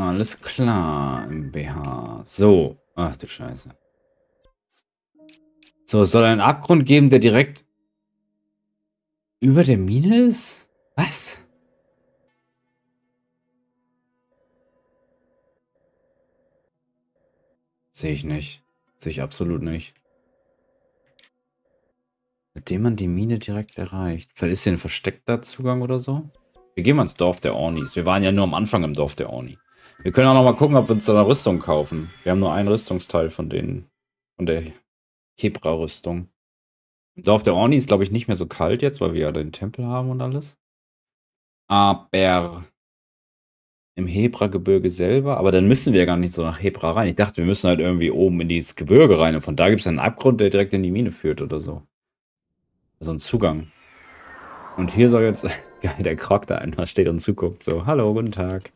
Alles klar im BH. So. Ach du Scheiße. So, es soll einen Abgrund geben, der direkt über der Mine ist? Was? Sehe ich nicht. Sehe ich absolut nicht. Mit dem man die Mine direkt erreicht. Vielleicht ist hier ein versteckter Zugang oder so? Wir gehen mal ins Dorf der Ornis. Wir waren ja nur am Anfang im Dorf der Orni. Wir können auch noch mal gucken, ob wir uns da eine Rüstung kaufen. Wir haben nur ein Rüstungsteil von denen. Von der Hebra-Rüstung. Im Dorf der Orni ist, glaube ich, nicht mehr so kalt jetzt, weil wir ja den Tempel haben und alles. Aber im Hebra-Gebirge selber, aber dann müssen wir ja gar nicht so nach Hebra rein. Ich dachte, wir müssen halt irgendwie oben in dieses Gebirge rein und von da gibt es einen Abgrund, der direkt in die Mine führt oder so. Also ein Zugang. Und hier soll jetzt, geil, der Krog da einfach steht und zuguckt. So, hallo, guten Tag.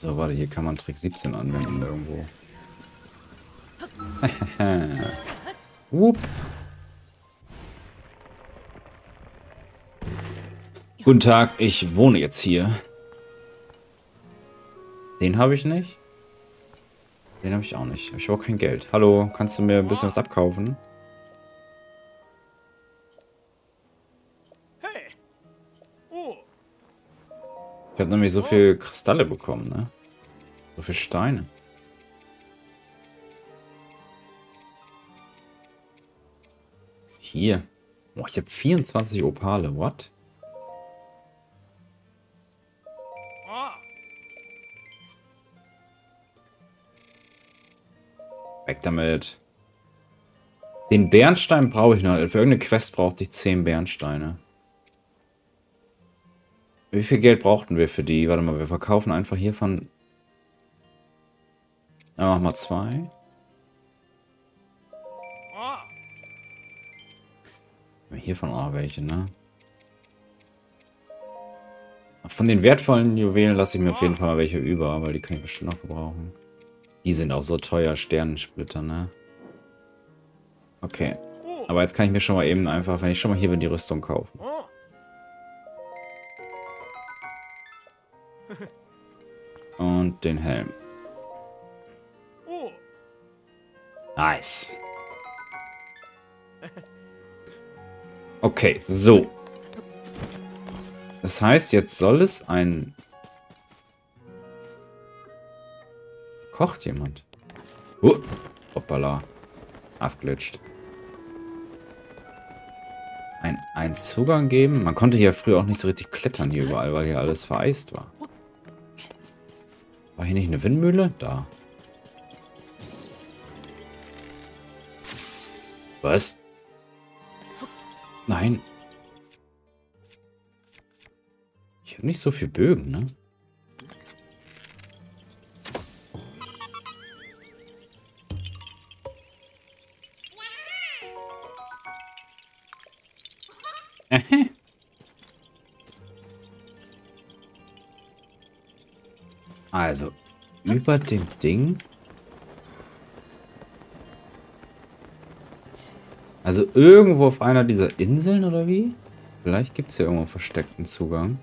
So, warte, hier kann man Trick 17 anwenden irgendwo. Whoop. Guten Tag, ich wohne jetzt hier. Den habe ich nicht. Den habe ich auch nicht. Ich habe auch kein Geld. Hallo, kannst du mir ein bisschen was abkaufen? Ich habe nämlich so viel Kristalle bekommen, ne? So viel Steine. Hier. Boah, ich habe 24 Opale. What? Weg damit. Den Bernstein brauche ich noch. Für irgendeine Quest brauchte ich 10 Bernsteine. Wie viel Geld brauchten wir für die? Warte mal, wir verkaufen einfach hiervon... Ja, mach mal zwei. Hiervon auch welche, ne? Von den wertvollen Juwelen lasse ich mir auf jeden Fall mal welche über, weil die kann ich bestimmt noch gebrauchen. Die sind auch so teuer, Sternensplitter, ne? Okay. Aber jetzt kann ich mir schon mal eben einfach, wenn ich schon mal hier bin, die Rüstung kaufen. Und den Helm. Nice. Okay, so. Das heißt, jetzt soll es ein... Kocht jemand? Uh, hoppala. Abglitscht. Ein, ein Zugang geben? Man konnte hier früher auch nicht so richtig klettern hier überall, weil hier alles vereist war. War hier nicht eine Windmühle? Da. Was? Nein. Ich habe nicht so viel Bögen, ne? Über dem Ding. Also irgendwo auf einer dieser Inseln oder wie? Vielleicht gibt es hier irgendwo versteckten Zugang.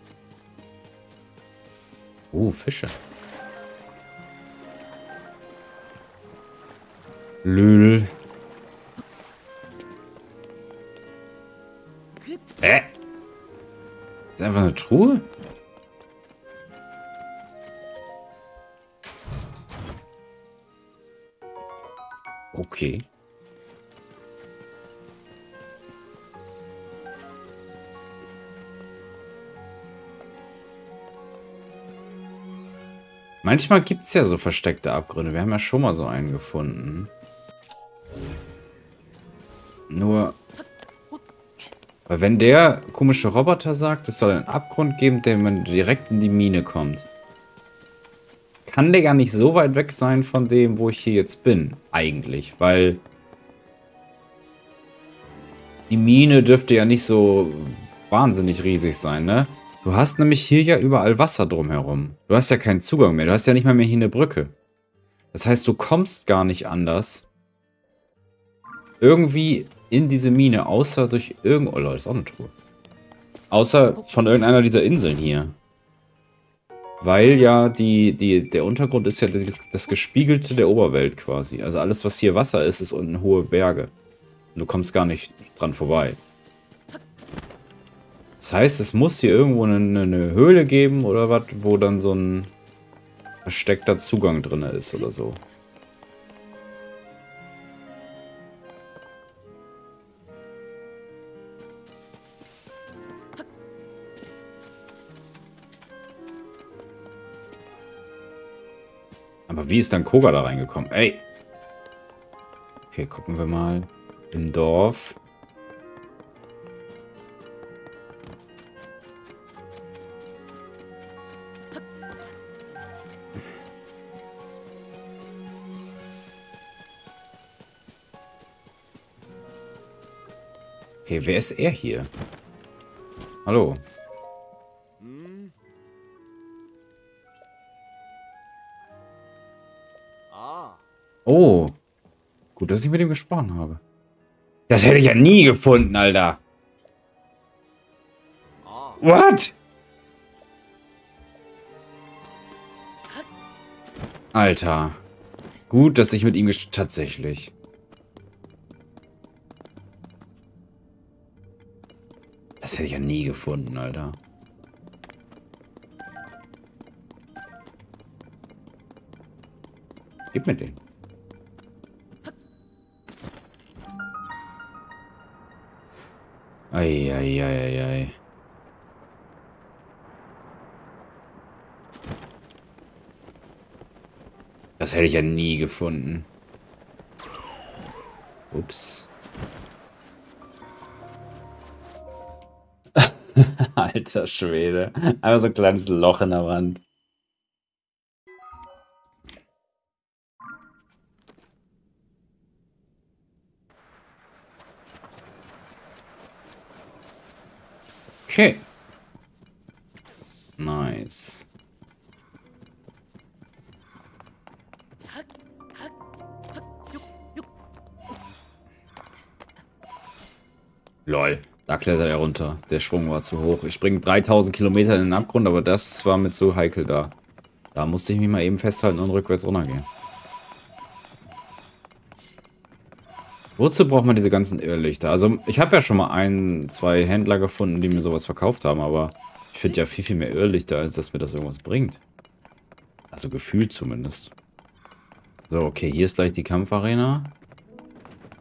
Oh, Fische. Lül. Äh? Ist einfach eine Truhe? Okay. Manchmal gibt es ja so versteckte Abgründe. Wir haben ja schon mal so einen gefunden. Nur... Weil wenn der komische Roboter sagt, es soll einen Abgrund geben, der man direkt in die Mine kommt kann der gar nicht so weit weg sein von dem, wo ich hier jetzt bin. Eigentlich, weil die Mine dürfte ja nicht so wahnsinnig riesig sein, ne? Du hast nämlich hier ja überall Wasser drumherum. Du hast ja keinen Zugang mehr. Du hast ja nicht mal mehr hier eine Brücke. Das heißt, du kommst gar nicht anders irgendwie in diese Mine, außer durch irgend... Oh Leute, ist auch eine Truhe. Außer von irgendeiner dieser Inseln hier. Weil ja die, die, der Untergrund ist ja das, Gespiegelte der Oberwelt quasi. Also alles, was hier Wasser ist, ist unten hohe Berge. Und du kommst gar nicht dran vorbei. Das heißt, es muss hier irgendwo eine, eine Höhle geben oder was, wo dann so ein versteckter Zugang drin ist oder so. Aber wie ist dann Koga da reingekommen? Ey! Okay, gucken wir mal. Im Dorf. Okay, wer ist er hier? Hallo. Oh. Gut, dass ich mit ihm gesprochen habe. Das hätte ich ja nie gefunden, Alter. What? Alter. Gut, dass ich mit ihm tatsächlich. Das hätte ich ja nie gefunden, Alter. Gib mir den. Eieieiei. Das hätte ich ja nie gefunden. Ups. Alter Schwede. Einfach so ein kleines Loch in der Wand. Okay. Nice. Lol. Da klettert er runter. Der Sprung war zu hoch. Ich springe 3000 Kilometer in den Abgrund, aber das war mit so heikel da. Da musste ich mich mal eben festhalten und rückwärts runtergehen. Wozu braucht man diese ganzen Irrlichter? Also ich habe ja schon mal ein, zwei Händler gefunden, die mir sowas verkauft haben, aber ich finde ja viel, viel mehr Irrlichter, als dass mir das irgendwas bringt. Also gefühlt zumindest. So, okay, hier ist gleich die Kampfarena.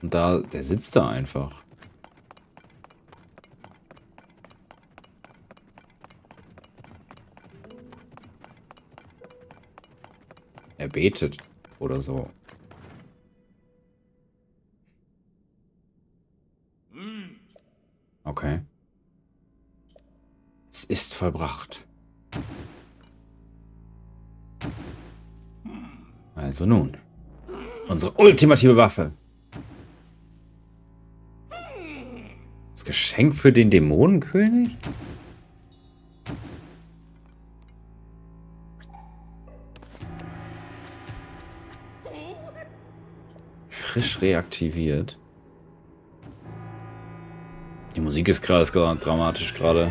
Und da, der sitzt da einfach. Er betet oder so. Okay. Vollbracht. Also nun. Unsere ultimative Waffe. Das Geschenk für den Dämonenkönig? Frisch reaktiviert. Die Musik ist gerade dramatisch gerade.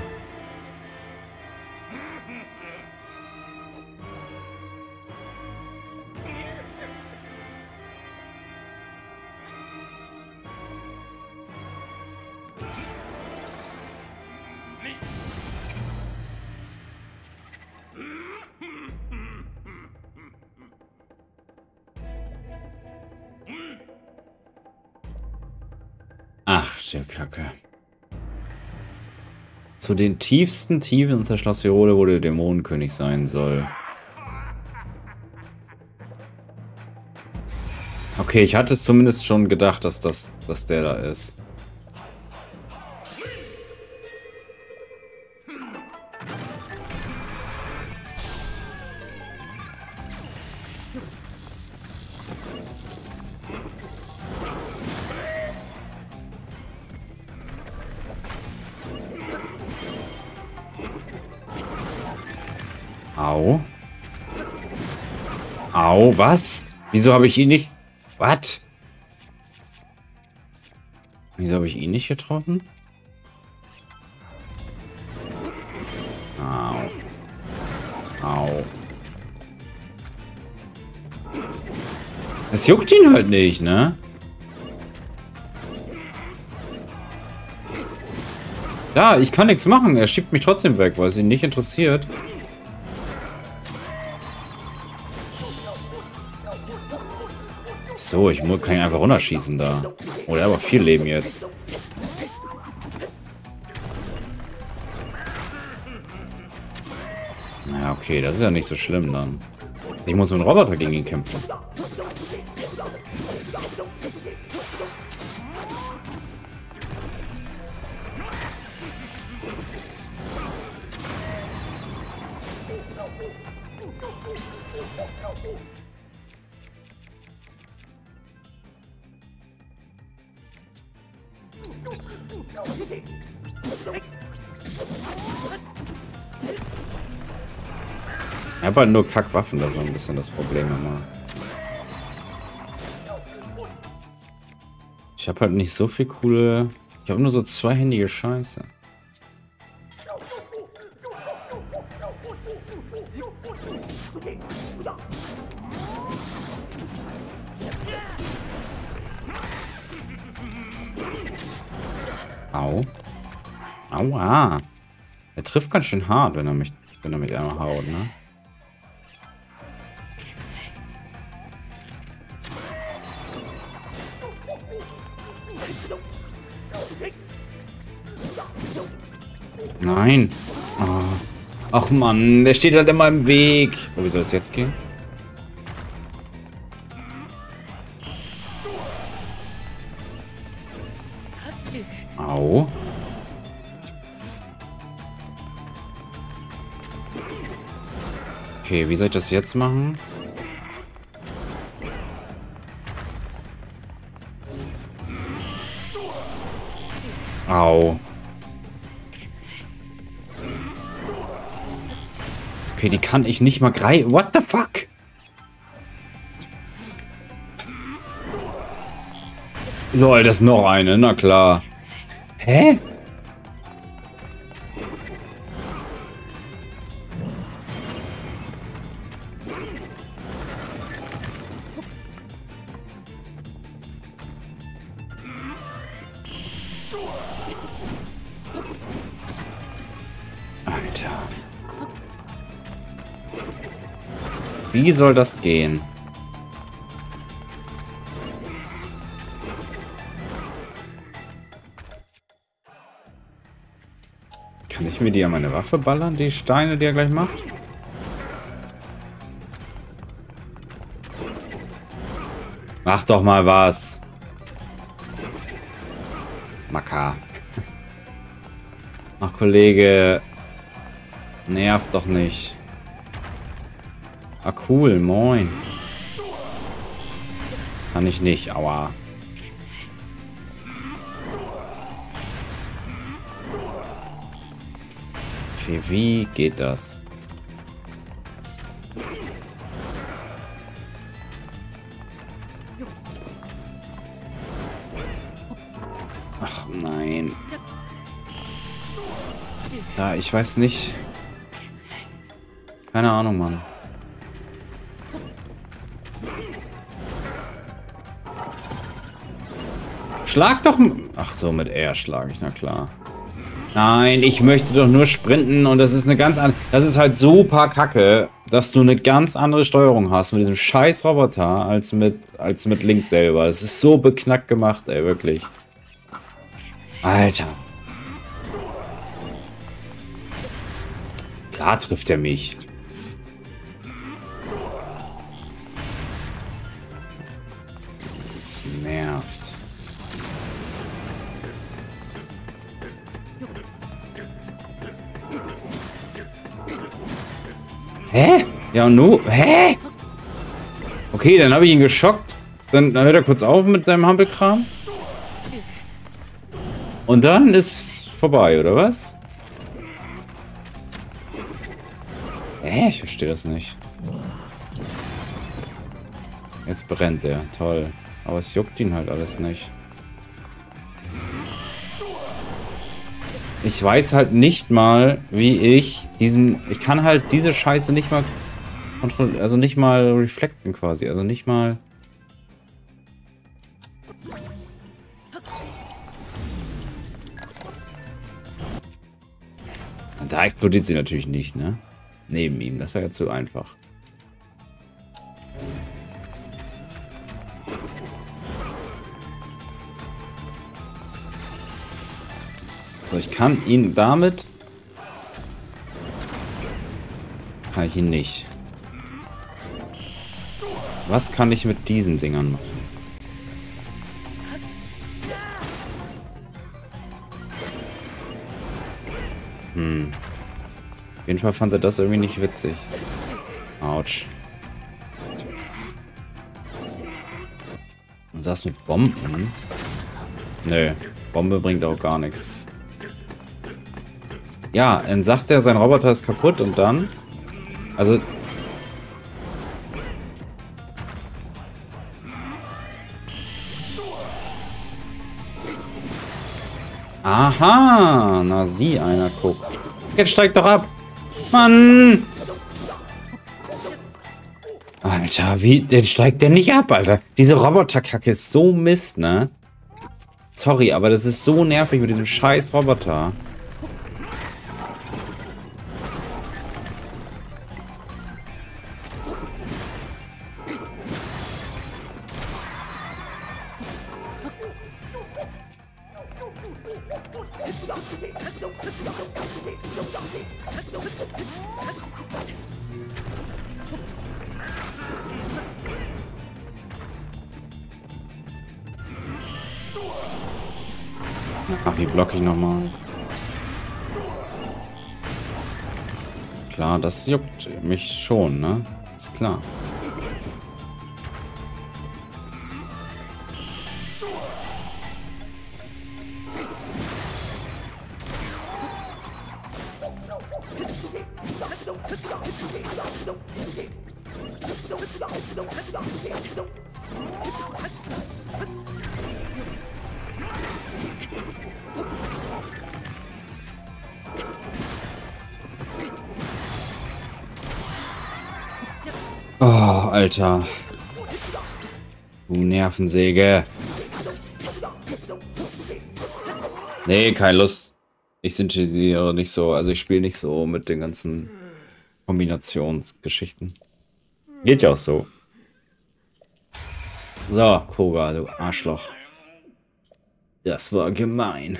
Der Kacke. Zu den tiefsten Tiefen unserer Schloss Hyrule, wo der Dämonenkönig sein soll. Okay, ich hatte es zumindest schon gedacht, dass das, dass der da ist. Was? Wieso habe ich ihn nicht... Was? Wieso habe ich ihn nicht getroffen? Au. Au. Es juckt ihn halt nicht, ne? Ja, ich kann nichts machen. Er schiebt mich trotzdem weg, weil es ihn nicht interessiert. So, ich kann ihn einfach runterschießen da. Oh, der hat aber viel Leben jetzt. Na, okay, das ist ja nicht so schlimm dann. Ich muss mit einem Roboter gegen ihn kämpfen. Ich habe halt nur Kackwaffen, das ist ein bisschen das Problem immer. Ich habe halt nicht so viel coole... Ich habe nur so zweihändige Scheiße. Aua. Er trifft ganz schön hart, wenn er mich, wenn er mich einmal haut, ne? Nein. Oh. Ach man, der steht halt immer im Weg. Oh, wie soll es jetzt gehen? Okay, wie soll ich das jetzt machen? Au. Okay, die kann ich nicht mal greifen. What the fuck? Lol, das ist noch eine, na klar. Hä? Wie soll das gehen? Kann ich mir die an meine Waffe ballern, die Steine, die er gleich macht? Mach doch mal was. Macker. Ach, Kollege. Nervt doch nicht. Ah, cool. Moin. Kann ich nicht. Aua. Okay, wie geht das? Ich weiß nicht. Keine Ahnung, Mann. Schlag doch... Ach so, mit R schlage ich, na klar. Nein, ich möchte doch nur sprinten und das ist eine ganz andere... Das ist halt super kacke, dass du eine ganz andere Steuerung hast mit diesem scheiß Roboter als mit, als mit Link selber. Es ist so beknackt gemacht, ey, wirklich. Alter. Klar trifft er mich. Das nervt. Hä? Ja, und nu? Hä? Okay, dann habe ich ihn geschockt. Dann, dann hört er kurz auf mit seinem Hampelkram. Und dann ist vorbei, oder was? verstehe das nicht. Jetzt brennt er. Toll. Aber es juckt ihn halt alles nicht. Ich weiß halt nicht mal, wie ich diesen... Ich kann halt diese Scheiße nicht mal... Also nicht mal reflekten quasi. Also nicht mal... Da explodiert sie natürlich nicht, ne? Neben ihm, das wäre zu einfach. So, ich kann ihn damit... Kann ich ihn nicht. Was kann ich mit diesen Dingern machen? Auf jeden Fall fand er das irgendwie nicht witzig. Autsch. Und das mit Bomben? Nö, Bombe bringt auch gar nichts. Ja, dann sagt er, sein Roboter ist kaputt und dann... Also... Aha, na sieh einer, guckt. Jetzt steigt doch ab. Mann! Alter, wie, den steigt der nicht ab, Alter. Diese Roboterkacke ist so Mist, ne? Sorry, aber das ist so nervig mit diesem scheiß Roboter. Das juckt mich schon, ne? Ist klar. Alter. Du Nervensäge. Nee, keine Lust. Ich synthetisiere nicht so, also ich spiele nicht so mit den ganzen Kombinationsgeschichten. Geht ja auch so. So, Koga, du Arschloch. Das war gemein.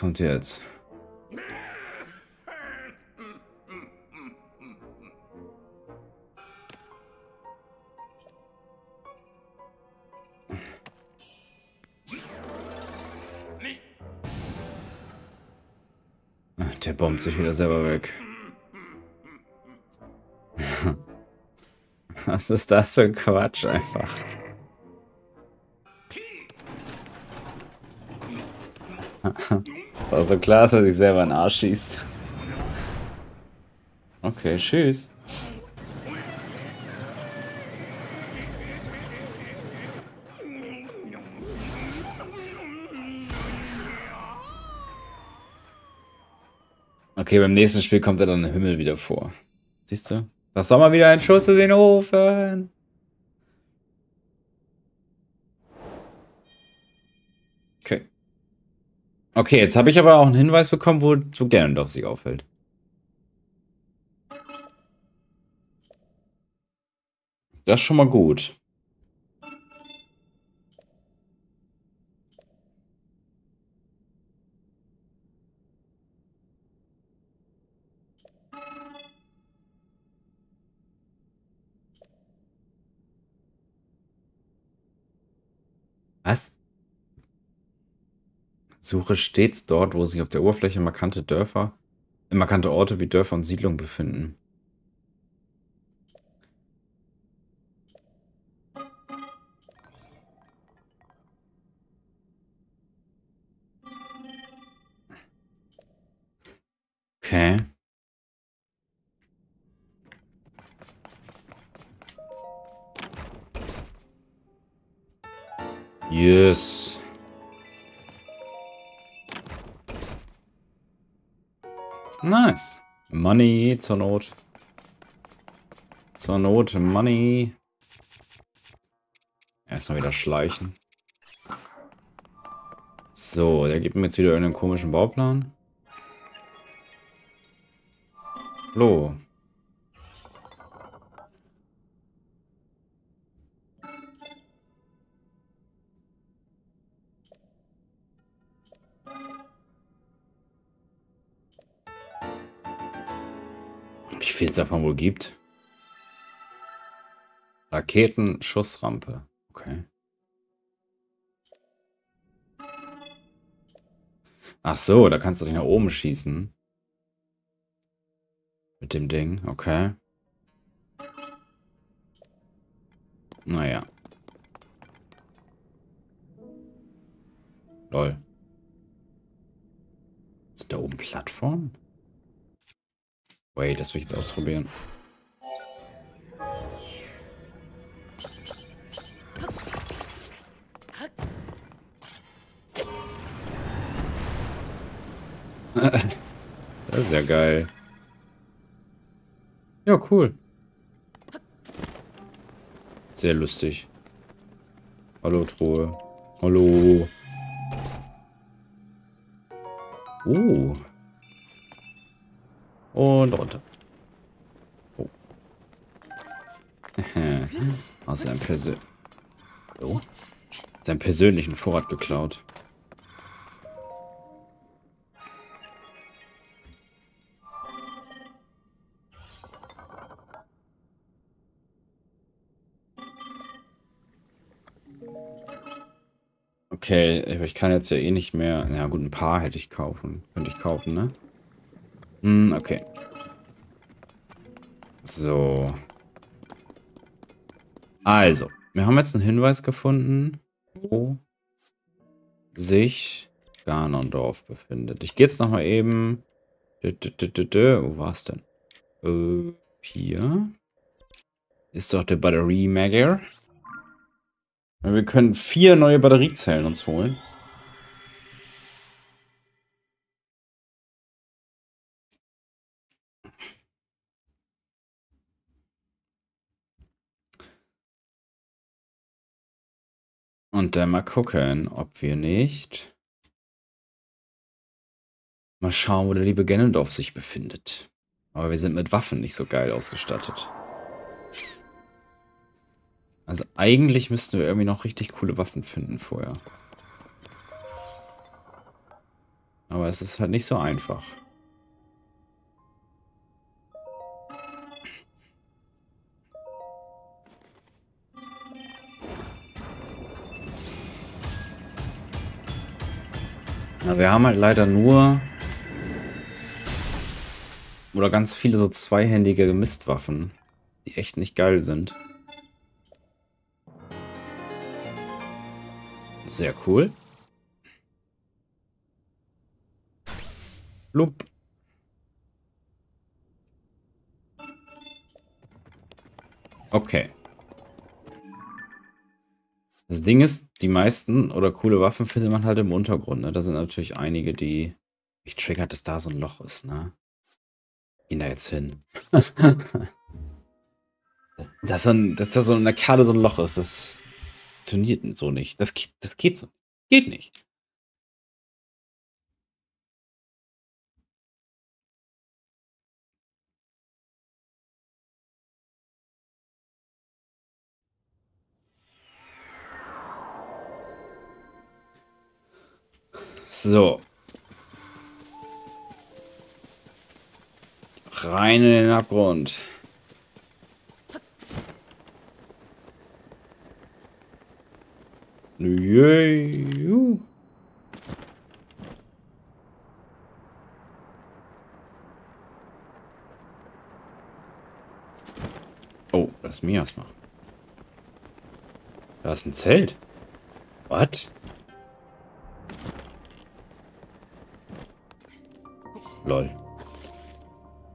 Kommt jetzt? Der bombt sich wieder selber weg. Was ist das für ein Quatsch einfach? War so klar, dass er sich selber in den Arsch schießt. Okay, tschüss. Okay, beim nächsten Spiel kommt er dann im Himmel wieder vor. Siehst du? Das soll mal wieder ein Schuss in den Ofen. Okay, jetzt habe ich aber auch einen Hinweis bekommen, wo, wo Ganondorf sich auffällt. Das ist schon mal gut. Was? Suche stets dort, wo sich auf der Oberfläche markante Dörfer, markante Orte wie Dörfer und Siedlungen befinden. Okay. Yes. Money zur Not. Zur Not Money. Erstmal wieder schleichen. So, der gibt mir jetzt wieder irgendeinen komischen Bauplan. Hallo. Es davon wohl gibt? Raketenschussrampe. Okay. Ach so, da kannst du dich nach oben schießen. Mit dem Ding, okay. Naja. Lol. Ist da oben Plattform? Wait, das will ich jetzt ausprobieren. das ist ja geil. Ja, cool. Sehr lustig. Hallo, Truhe. Hallo. Uh. Und runter. Oh. Aus seinem, Persö oh. seinem persönlichen Vorrat geklaut. Okay, aber ich kann jetzt ja eh nicht mehr... Ja gut, ein paar hätte ich kaufen. Könnte ich kaufen, ne? Hm, okay. So. Also, wir haben jetzt einen Hinweis gefunden, wo sich Ganondorf befindet. Ich gehe jetzt nochmal eben... Wo war es denn? Äh, hier. Ist doch der Batterie-Magger. Wir können vier neue Batteriezellen uns holen. Und dann mal gucken, ob wir nicht... Mal schauen, wo der liebe Ganondorf sich befindet. Aber wir sind mit Waffen nicht so geil ausgestattet. Also eigentlich müssten wir irgendwie noch richtig coole Waffen finden vorher. Aber es ist halt nicht so einfach. Na, wir haben halt leider nur oder ganz viele so zweihändige Mistwaffen, die echt nicht geil sind. Sehr cool. Blub. Okay. Das Ding ist, die meisten oder coole Waffen findet man halt im Untergrund. Ne? Da sind natürlich einige, die... Ich triggert, dass da so ein Loch ist, ne? Gehen da jetzt hin. dass, so dass da so in der Karte so ein Loch ist, das funktioniert so nicht. Das, das geht so. Geht nicht. So. Rein in den Abgrund. Juhu. Oh, das ist Miasma. Da ist ein Zelt. Was? Lol.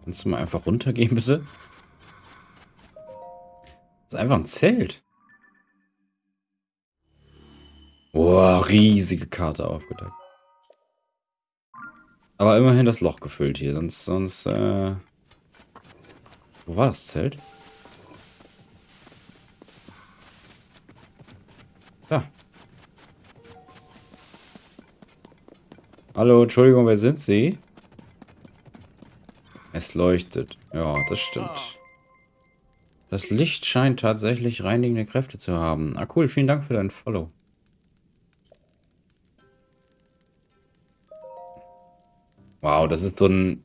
Kannst du mal einfach runtergehen, bitte? Das ist einfach ein Zelt. Boah, riesige Karte aufgedeckt. Aber immerhin das Loch gefüllt hier, sonst, sonst, äh... Wo war das Zelt? Da. Hallo, Entschuldigung, wer sind Sie? Leuchtet. Ja, das stimmt. Das Licht scheint tatsächlich reinigende Kräfte zu haben. Ah, cool. Vielen Dank für dein Follow. Wow, das ist so ein...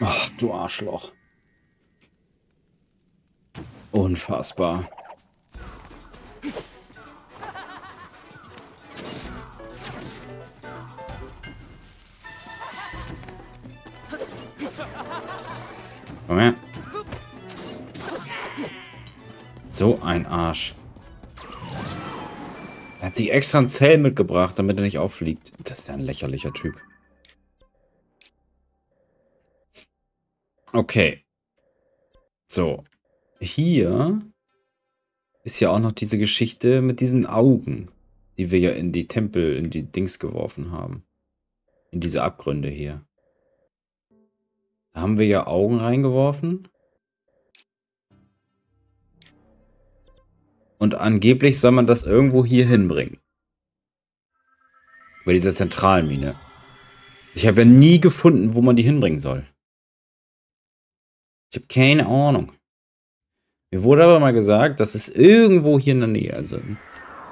Ach, du Arschloch. Unfassbar. So ein Arsch. Er hat sich extra ein Zell mitgebracht, damit er nicht auffliegt. Das ist ja ein lächerlicher Typ. Okay. So. Hier ist ja auch noch diese Geschichte mit diesen Augen, die wir ja in die Tempel, in die Dings geworfen haben. In diese Abgründe hier. Da haben wir ja Augen reingeworfen. Und angeblich soll man das irgendwo hier hinbringen. Bei dieser Zentralmine. Ich habe ja nie gefunden, wo man die hinbringen soll. Ich habe keine Ahnung. Mir wurde aber mal gesagt, das ist irgendwo hier in der Nähe. Also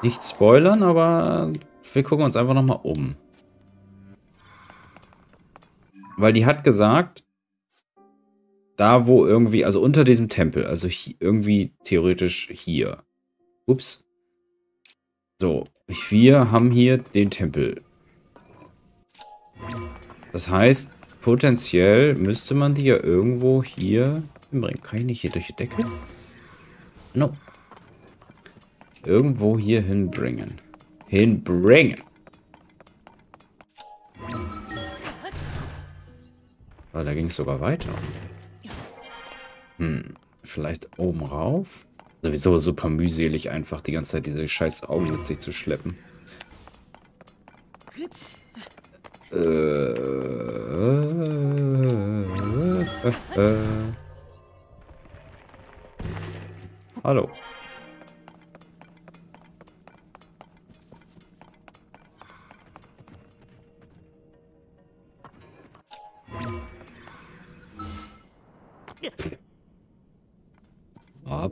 nicht spoilern, aber wir gucken uns einfach nochmal um. Weil die hat gesagt, da wo irgendwie, also unter diesem Tempel, also irgendwie theoretisch hier. Ups. So, wir haben hier den Tempel. Das heißt, potenziell müsste man die ja irgendwo hier hinbringen. Kann ich nicht hier durch die Decke? No. Irgendwo hier hinbringen. Hinbringen. Oh, da ging es sogar weiter. Hm, vielleicht oben rauf? Sowieso super mühselig, einfach die ganze Zeit diese scheiß Augen mit sich zu schleppen. Äh, äh, äh, Hallo.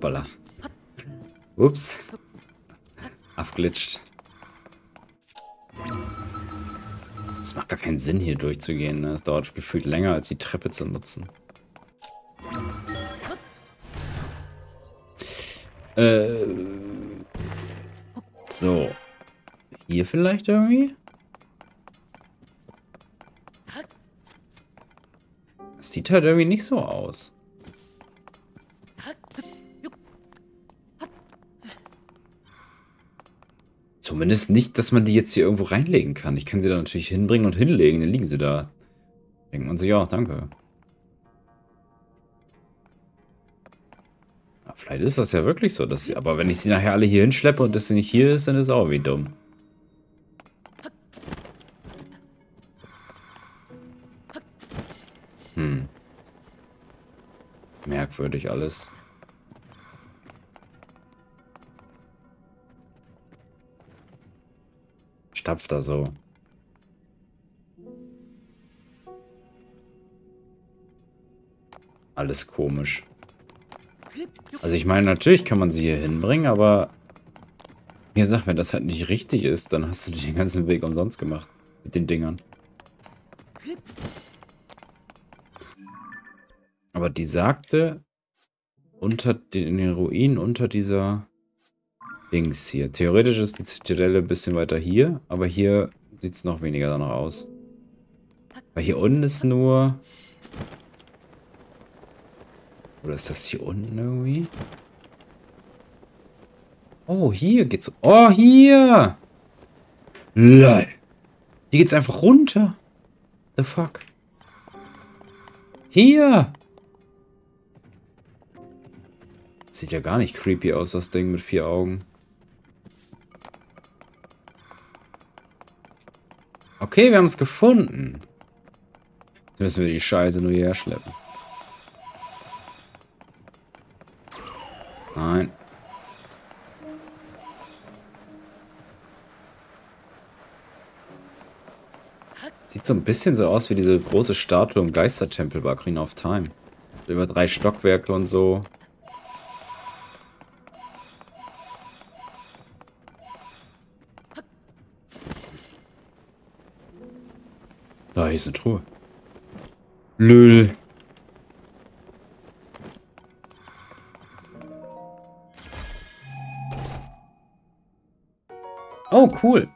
Hoppala. Ups. Abglitscht. Es macht gar keinen Sinn, hier durchzugehen. Ne? Es dauert gefühlt länger, als die Treppe zu nutzen. Äh. So. Hier vielleicht irgendwie? Das sieht halt irgendwie nicht so aus. Zumindest nicht, dass man die jetzt hier irgendwo reinlegen kann. Ich kann sie da natürlich hinbringen und hinlegen, dann liegen sie da. Denkt man sich, ja, danke. Ja, vielleicht ist das ja wirklich so. Dass sie, aber wenn ich sie nachher alle hier hinschleppe und das nicht hier ist, dann ist es auch wie dumm. Hm. Merkwürdig alles. Stapft da so? Alles komisch. Also ich meine, natürlich kann man sie hier hinbringen, aber wie gesagt, wenn das halt nicht richtig ist, dann hast du den ganzen Weg umsonst gemacht mit den Dingern. Aber die sagte, unter den, in den Ruinen unter dieser Dings hier. Theoretisch ist die Zitadelle ein bisschen weiter hier, aber hier sieht es noch weniger danach aus. Weil hier unten ist nur... Oder ist das hier unten irgendwie? Oh, hier geht's... Oh, hier! Lol. Hier geht's einfach runter. The fuck? Hier! Sieht ja gar nicht creepy aus, das Ding mit vier Augen. Okay, wir haben es gefunden. Jetzt müssen wir die Scheiße nur hierher schleppen. Nein. Sieht so ein bisschen so aus wie diese große Statue im Geistertempel bei Green of Time. Über drei Stockwerke und so. Hier ist eine Truhe. Lül. Oh, cool.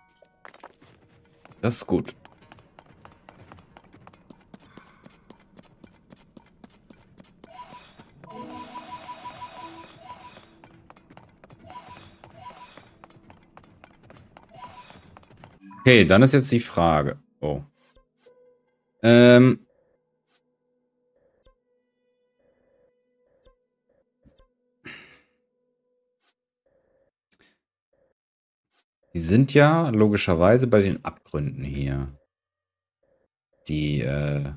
Das ist gut. Okay, dann ist jetzt die Frage. Oh. Ähm. Die sind ja logischerweise bei den Abgründen hier. Die, äh.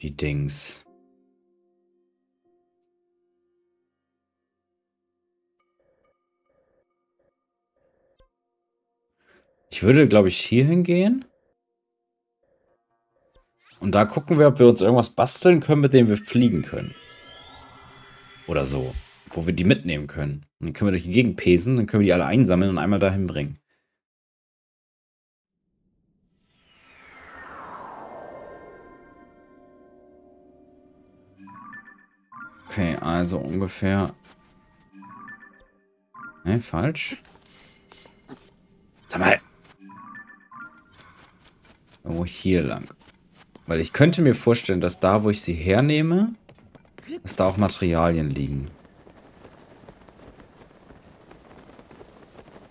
Die Dings. Ich würde, glaube ich, hier hingehen. Und da gucken wir, ob wir uns irgendwas basteln können, mit dem wir fliegen können. Oder so. Wo wir die mitnehmen können. Und dann können wir durch die Gegend pesen, dann können wir die alle einsammeln und einmal dahin bringen. Okay, also ungefähr... Ne, falsch. Sag mal. Irgendwo hier lang. Weil ich könnte mir vorstellen, dass da, wo ich sie hernehme, dass da auch Materialien liegen.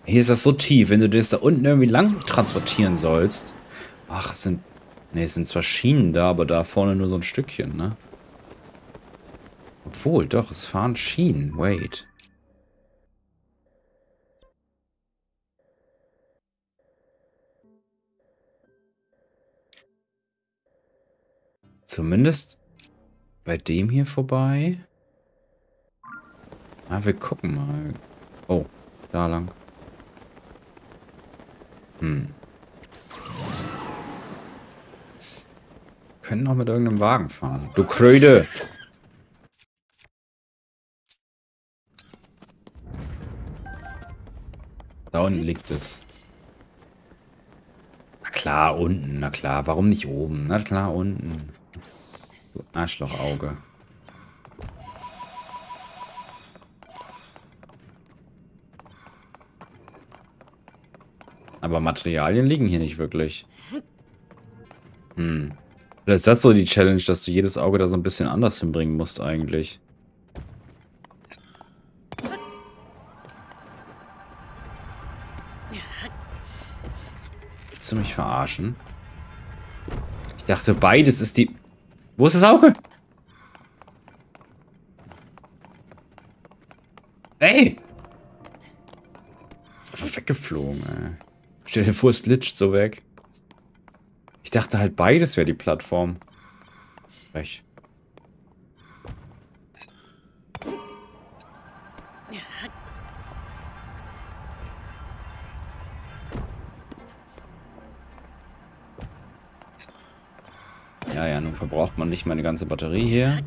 Hier ist das so tief, wenn du das da unten irgendwie lang transportieren sollst. Ach, es sind... Ne, es sind zwar Schienen da, aber da vorne nur so ein Stückchen, ne? Obwohl, doch, es fahren Schienen. Wait. Zumindest bei dem hier vorbei. Ah, wir gucken mal. Oh, da lang. Hm. Können auch mit irgendeinem Wagen fahren. Du Kröde! Da unten liegt es. Na klar, unten, na klar. Warum nicht oben? Na klar, unten. Arschlochauge. Aber Materialien liegen hier nicht wirklich. Hm. Vielleicht ist das so die Challenge, dass du jedes Auge da so ein bisschen anders hinbringen musst eigentlich. Willst du mich verarschen? Ich dachte, beides ist die... Wo ist das Auge? Ey! Ist einfach weggeflogen, ey. Stell dir vor, es glitscht so weg. Ich dachte halt, beides wäre die Plattform. Frech. Ja, ja, nun verbraucht man nicht meine ganze Batterie hier.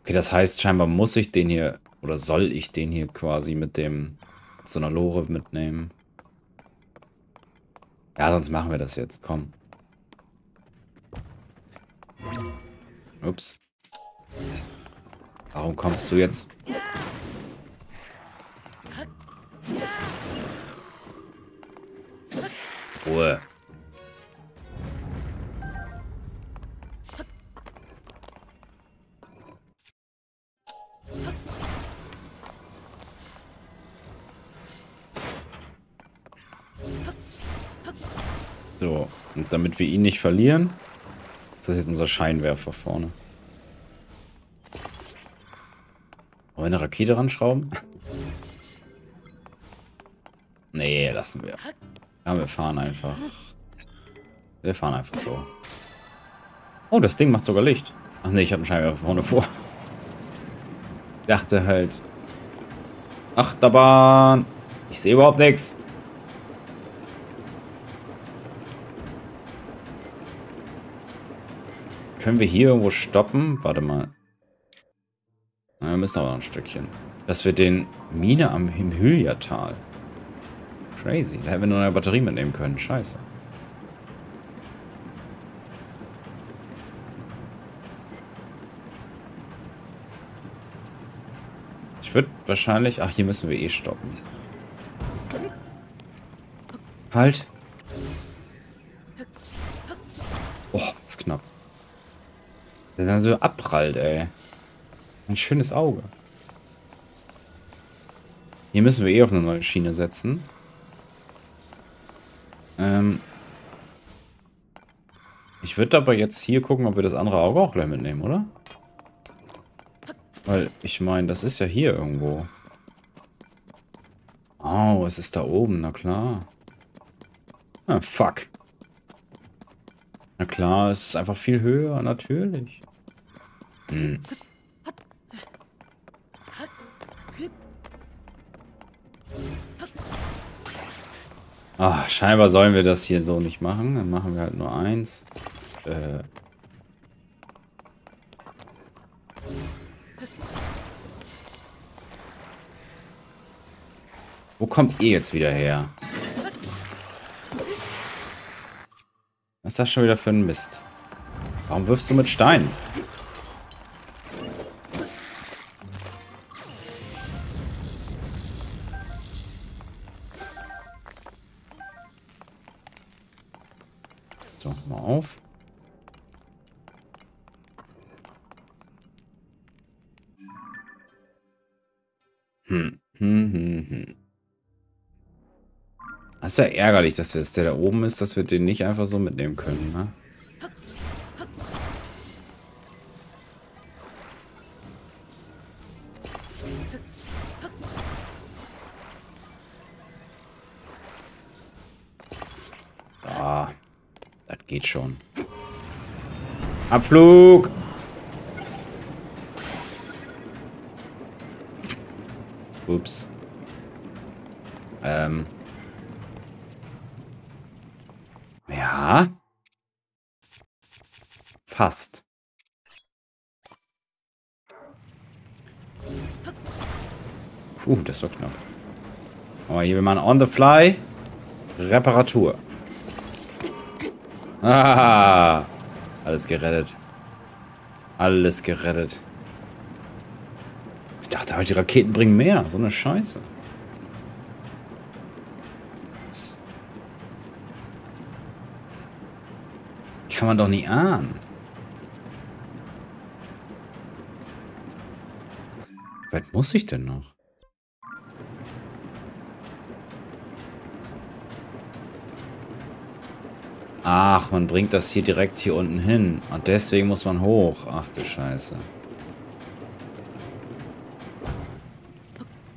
Okay, das heißt, scheinbar muss ich den hier, oder soll ich den hier quasi mit dem, so einer Lore mitnehmen. Ja, sonst machen wir das jetzt, komm. Ups. Warum kommst du jetzt? Ruhe. So, und damit wir ihn nicht verlieren, ist das jetzt unser Scheinwerfer vorne. Wollen wir eine Rakete ranschrauben? nee, lassen wir. Ja, wir fahren einfach. Wir fahren einfach so. Oh, das Ding macht sogar Licht. Ach nee, ich habe einen Scheinwerfer vorne vor. Ich dachte halt. Achterbahn. Ich sehe überhaupt nichts. Können wir hier irgendwo stoppen? Warte mal. Na, wir müssen aber noch ein Stückchen. Dass wir den Mine am Hymhylja-Tal. Crazy. Da hätten wir nur eine Batterie mitnehmen können. Scheiße. Ich würde wahrscheinlich... Ach, hier müssen wir eh stoppen. Halt. Der dann so abprallt, ey. Ein schönes Auge. Hier müssen wir eh auf eine neue Schiene setzen. Ähm ich würde aber jetzt hier gucken, ob wir das andere Auge auch gleich mitnehmen, oder? Weil, ich meine, das ist ja hier irgendwo. Oh, es ist da oben, na klar. Ah, fuck. Na klar, es ist einfach viel höher, natürlich. Hm. Ah, scheinbar sollen wir das hier so nicht machen. Dann machen wir halt nur eins. Äh. Wo kommt ihr jetzt wieder her? Was ist das schon wieder für ein Mist? Warum wirfst du mit Steinen? Ist ja ärgerlich, dass wir, dass der da oben ist, dass wir den nicht einfach so mitnehmen können, ne? Geht schon. Abflug! Ups. Ähm. Ja. Fast. Puh, das war knapp. Aber hier will man on the fly Reparatur. Ah, alles gerettet. Alles gerettet. Ich dachte halt, die Raketen bringen mehr. So eine Scheiße. Kann man doch nie ahnen. Weit muss ich denn noch? Ach, man bringt das hier direkt hier unten hin. Und deswegen muss man hoch. Ach du Scheiße.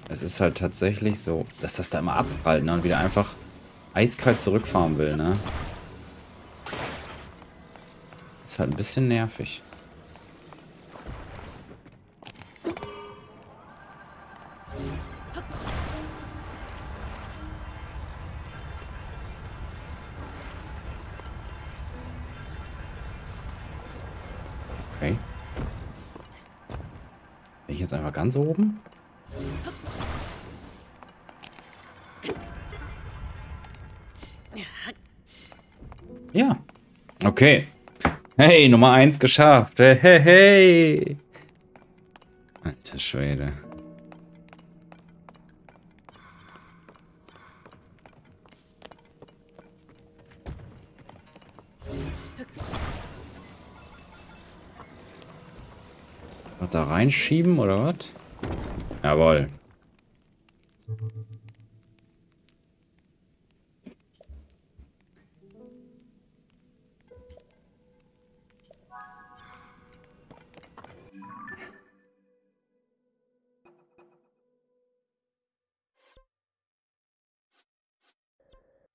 Es ist halt tatsächlich so, dass das da immer abprallt ne? und wieder einfach eiskalt zurückfahren will, ne? Ist halt ein bisschen nervig. Ganz oben? Ja. Okay. Hey, Nummer 1 geschafft. Hey, hey, hey. Alter Schwede. da reinschieben oder was? Jawohl.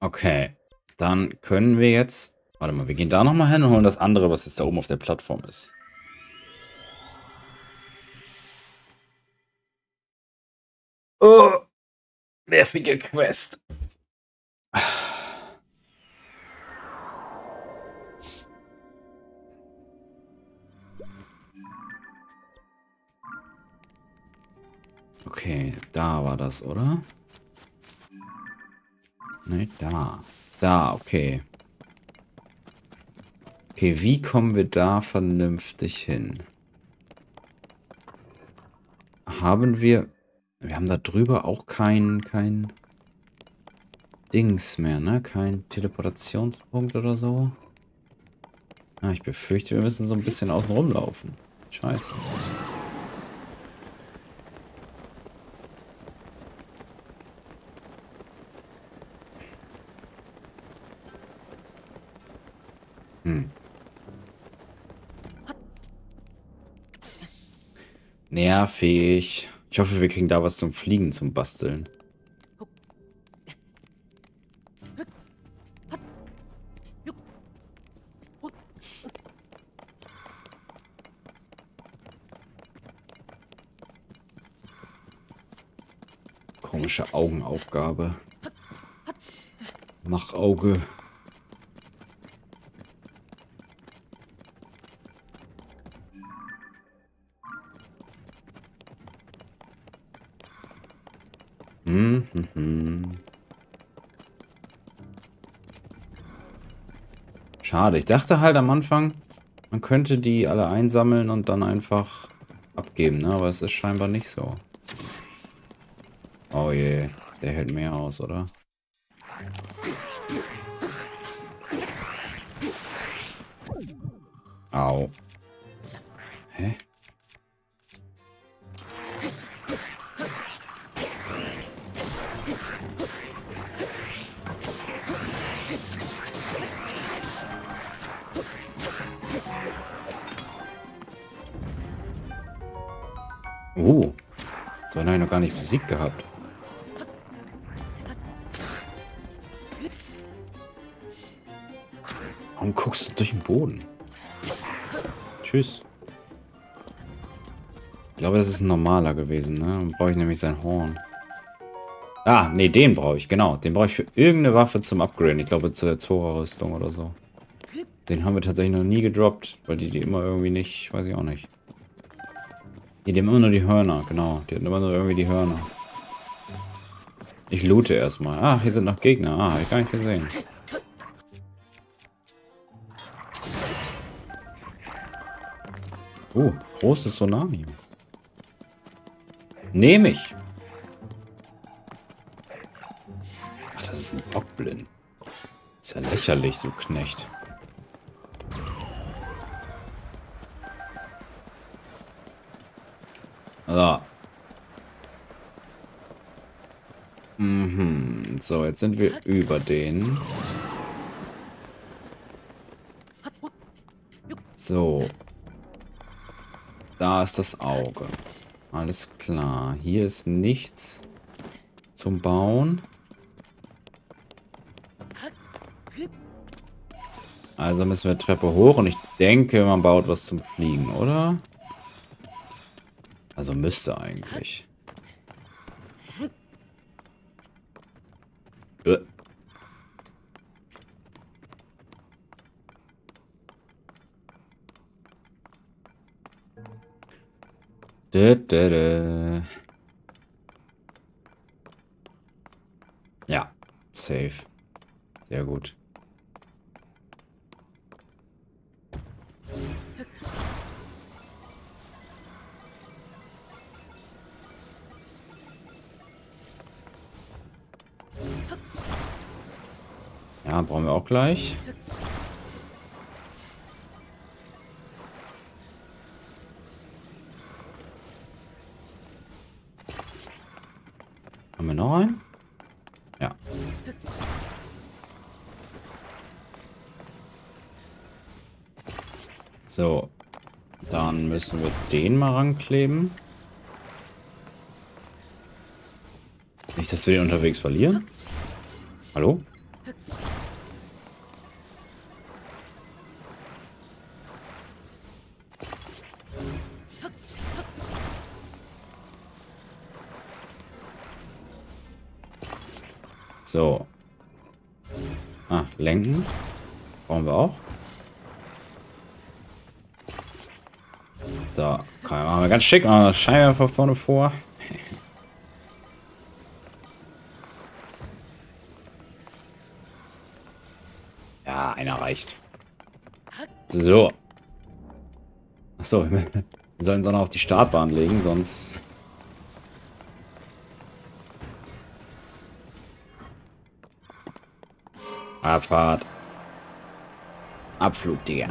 Okay, dann können wir jetzt... Warte mal, wir gehen da nochmal hin und holen das andere, was jetzt da oben auf der Plattform ist. nervige Quest. Okay, da war das, oder? Ne, da. Da, okay. Okay, wie kommen wir da vernünftig hin? Haben wir... Wir haben da drüber auch kein, kein Dings mehr, ne? Kein Teleportationspunkt oder so. Ah, ich befürchte, wir müssen so ein bisschen außen rumlaufen. Scheiße. Hm. Nervig. Ich hoffe, wir kriegen da was zum Fliegen, zum Basteln. Komische Augenaufgabe. Mach Auge. Schade. Ich dachte halt am Anfang, man könnte die alle einsammeln und dann einfach abgeben, ne? Aber es ist scheinbar nicht so. Oh je, der hält mehr aus, oder? Besiegt gehabt. Warum guckst du durch den Boden? Tschüss. Ich glaube, das ist ein normaler gewesen, ne? Dann brauche ich nämlich sein Horn. Ah, nee, den brauche ich, genau. Den brauche ich für irgendeine Waffe zum Upgraden. Ich glaube, zur Zora-Rüstung oder so. Den haben wir tatsächlich noch nie gedroppt, weil die die immer irgendwie nicht, weiß ich auch nicht. Die, haben immer nur die Hörner, genau. Die hatten immer nur irgendwie die Hörner. Ich loote erstmal. Ah, hier sind noch Gegner. Ah, habe ich gar nicht gesehen. Oh, großes Tsunami. Nehme ich. Ach, das ist ein Bockblind. Ist ja lächerlich, du Knecht. So. Mhm. So, jetzt sind wir über den. So. Da ist das Auge. Alles klar. Hier ist nichts zum Bauen. Also müssen wir Treppe hoch und ich denke, man baut was zum Fliegen, oder? Also müsste eigentlich. Äh. Ja, safe. Sehr gut. Ja, brauchen wir auch gleich. Haben wir noch einen? Ja. So. Dann müssen wir den mal rankleben. Nicht, dass wir den unterwegs verlieren. Hallo? lenken. Brauchen wir auch. So, komm, machen wir ganz schick. Machen wir Scheibe vorne vor. ja, einer reicht. So. Achso, wir sollen es noch auf die Startbahn legen, sonst Abfahrt. Abflug, Digga.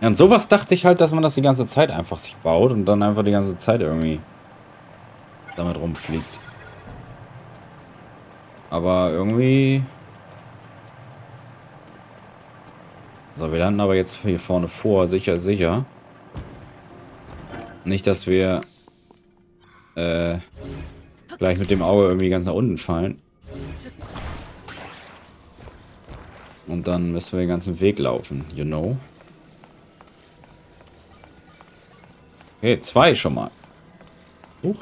Ja, und sowas dachte ich halt, dass man das die ganze Zeit einfach sich baut und dann einfach die ganze Zeit irgendwie damit rumfliegt. Aber irgendwie... So, wir landen aber jetzt hier vorne vor, sicher, sicher. Nicht, dass wir äh, gleich mit dem Auge irgendwie ganz nach unten fallen. Und dann müssen wir den ganzen Weg laufen, you know. Okay, zwei schon mal. Huch.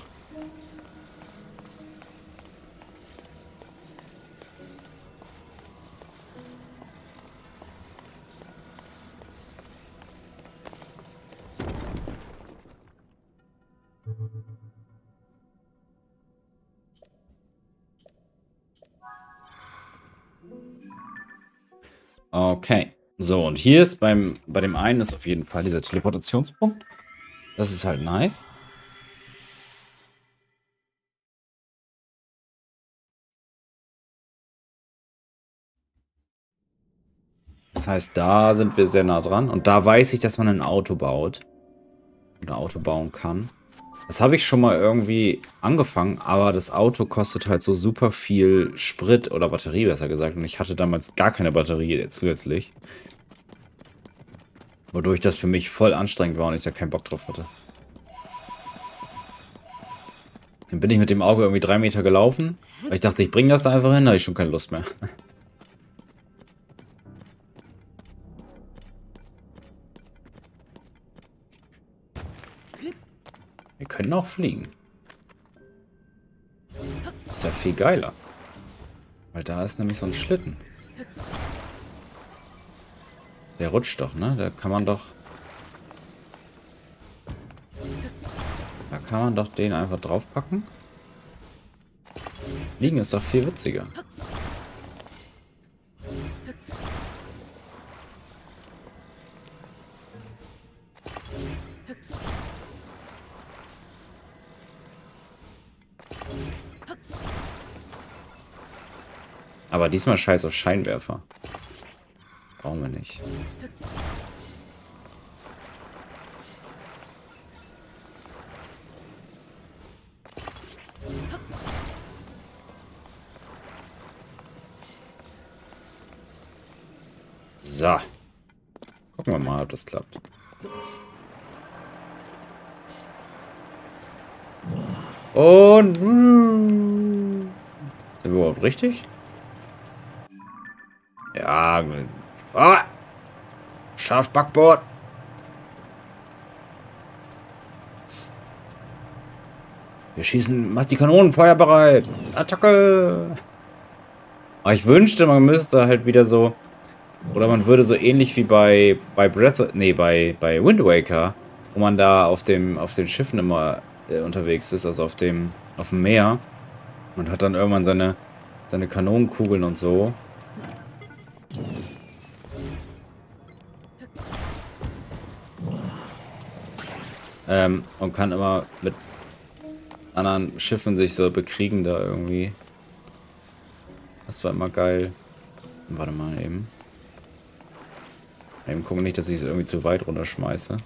Okay. So, und hier ist beim, bei dem einen ist auf jeden Fall dieser Teleportationspunkt. Das ist halt nice. Das heißt, da sind wir sehr nah dran. Und da weiß ich, dass man ein Auto baut. Oder Auto bauen kann. Das habe ich schon mal irgendwie angefangen, aber das Auto kostet halt so super viel Sprit oder Batterie, besser gesagt. Und ich hatte damals gar keine Batterie zusätzlich. Wodurch das für mich voll anstrengend war und ich da keinen Bock drauf hatte. Dann bin ich mit dem Auge irgendwie drei Meter gelaufen. Weil ich dachte, ich bringe das da einfach hin, da hatte ich schon keine Lust mehr. Können auch fliegen. Das ist ja viel geiler. Weil da ist nämlich so ein Schlitten. Der rutscht doch, ne? Da kann man doch... Da kann man doch den einfach draufpacken. Liegen ist doch viel witziger. Aber diesmal scheiß auf Scheinwerfer. Brauchen wir nicht. So. Gucken wir mal, ob das klappt. Und... Sind wir überhaupt richtig? Ja, Oh! Scharf Backboard. Wir schießen, macht die Kanonen feuerbereit. Attacke! Aber ich wünschte, man müsste halt wieder so, oder man würde so ähnlich wie bei, bei Breath, nee, bei, bei Wind Waker, wo man da auf dem, auf den Schiffen immer äh, unterwegs ist, also auf dem, auf dem Meer und hat dann irgendwann seine, seine Kanonenkugeln und so. Ähm, und kann immer mit anderen Schiffen sich so bekriegen da irgendwie. Das war immer geil. Warte mal eben. Eben gucken nicht, dass ich es irgendwie zu weit runterschmeiße.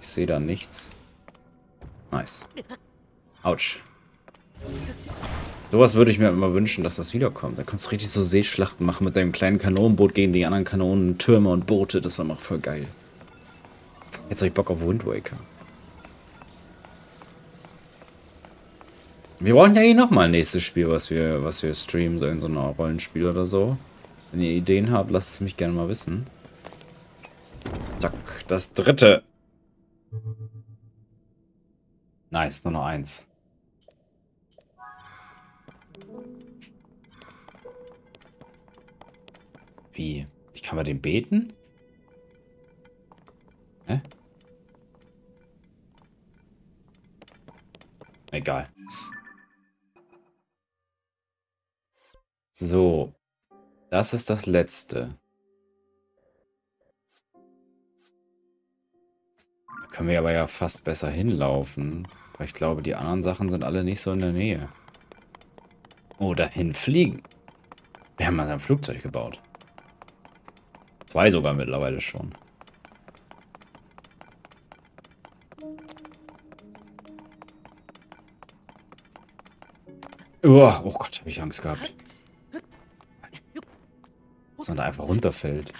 Ich sehe da nichts. Nice. Autsch. Sowas würde ich mir immer wünschen, dass das wiederkommt. Da kannst du richtig so Seeschlachten machen mit deinem kleinen Kanonenboot gegen die anderen Kanonen, Türme und Boote. Das war mal voll geil. Jetzt habe ich Bock auf Wind Waker. Wir brauchen ja eh nochmal ein nächstes Spiel, was wir, was wir streamen, so in so einer Rollenspiel oder so. Wenn ihr Ideen habt, lasst es mich gerne mal wissen. Zack, das dritte. Nice, nur noch eins. Wie? Ich kann bei dem beten? Hä? Egal. So. Das ist das letzte. Da können wir aber ja fast besser hinlaufen. Weil ich glaube, die anderen Sachen sind alle nicht so in der Nähe. Oder hinfliegen. Wir haben mal ein Flugzeug gebaut. Zwei sogar mittlerweile schon. Oh, oh Gott, habe ich Angst gehabt. Dass man da einfach runterfällt.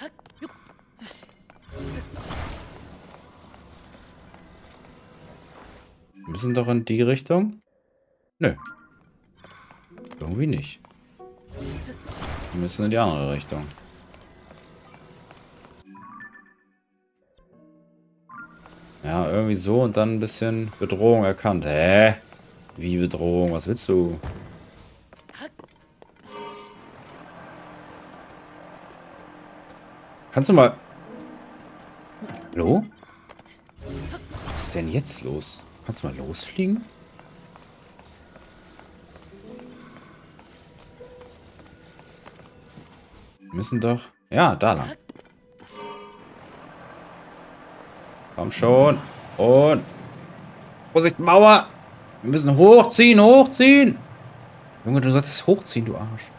Wir müssen doch in die Richtung? Nö. Irgendwie nicht. Wir müssen in die andere Richtung. Ja, irgendwie so und dann ein bisschen Bedrohung erkannt. Hä? Wie Bedrohung? Was willst du? Kannst du mal... Hallo? Was ist denn jetzt los? Kannst du mal losfliegen? Wir müssen doch... Ja, da lang. Komm schon. Und... Vorsicht, Mauer! Wir müssen hochziehen, hochziehen! Junge, du sollst es hochziehen, du Arsch.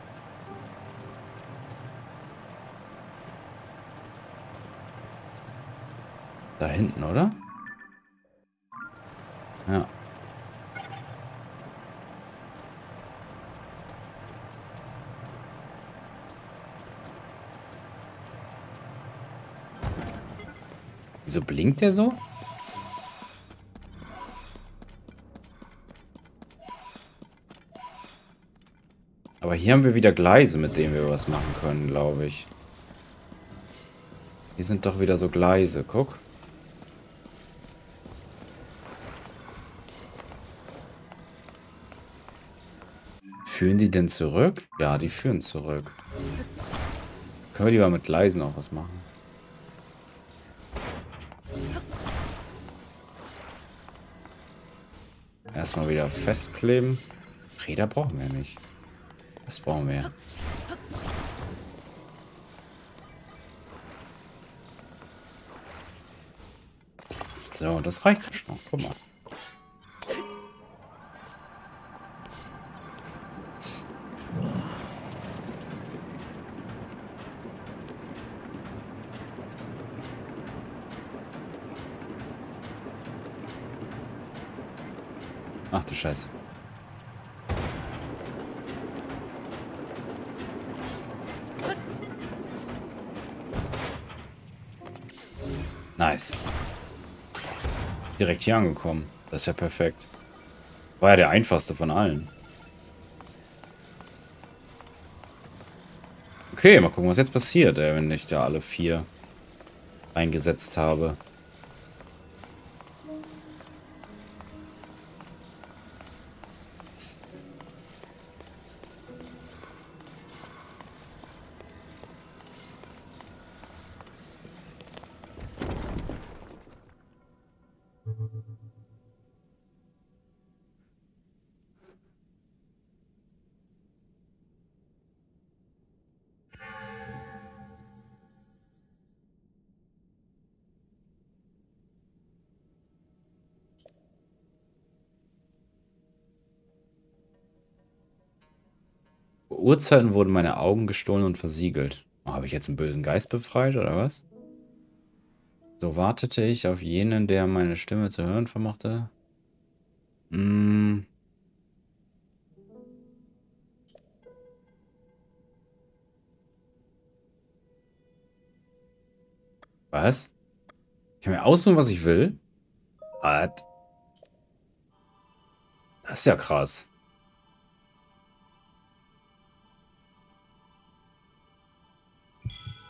Da hinten, oder? Ja. Wieso blinkt der so? Aber hier haben wir wieder Gleise, mit denen wir was machen können, glaube ich. Hier sind doch wieder so Gleise, guck. Führen die denn zurück? Ja, die führen zurück. Können wir lieber mit Gleisen auch was machen. Erstmal wieder festkleben. Räder brauchen wir nicht. Das brauchen wir. So, das reicht schon. Guck mal. Ach du Scheiße. Nice. Direkt hier angekommen. Das ist ja perfekt. War ja der einfachste von allen. Okay, mal gucken, was jetzt passiert, ey, wenn ich da alle vier eingesetzt habe. Uhrzeiten wurden meine Augen gestohlen und versiegelt. Oh, Habe ich jetzt einen bösen Geist befreit, oder was? So wartete ich auf jenen, der meine Stimme zu hören vermochte. Hm. Was? Ich kann mir aussuchen, was ich will? Was? Das ist ja krass.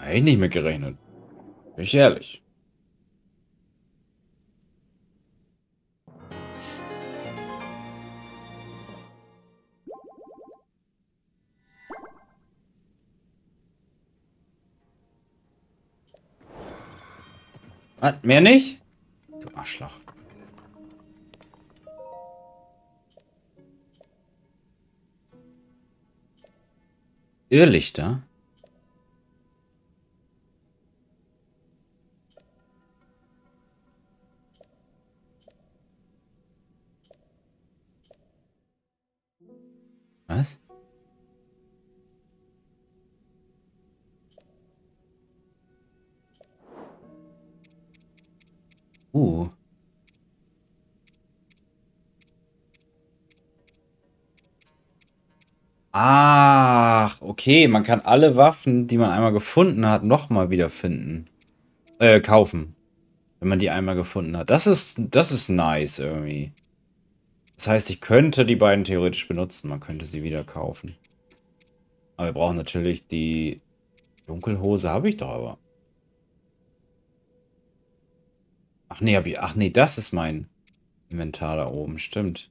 Hätte ich nicht mit gerechnet. Bin ich ehrlich. Was? Mehr nicht? Du Arschloch. Irrlichter? Uh. Ach, okay. Man kann alle Waffen, die man einmal gefunden hat, nochmal wiederfinden. Äh, kaufen. Wenn man die einmal gefunden hat. Das ist, das ist nice irgendwie. Das heißt, ich könnte die beiden theoretisch benutzen. Man könnte sie wieder kaufen. Aber wir brauchen natürlich die Dunkelhose. Habe ich doch aber. Ach nee, hab ich, ach nee, das ist mein Inventar da oben. Stimmt.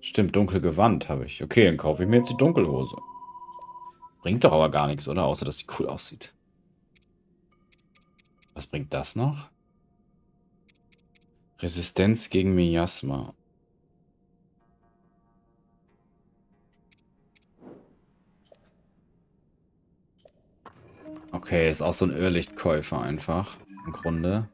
Stimmt, dunkle Gewand habe ich. Okay, dann kaufe ich mir jetzt die Dunkelhose. Bringt doch aber gar nichts, oder? Außer, dass die cool aussieht. Was bringt das noch? Resistenz gegen Miasma. Okay, ist auch so ein Irrlichtkäufer einfach. Im Grunde.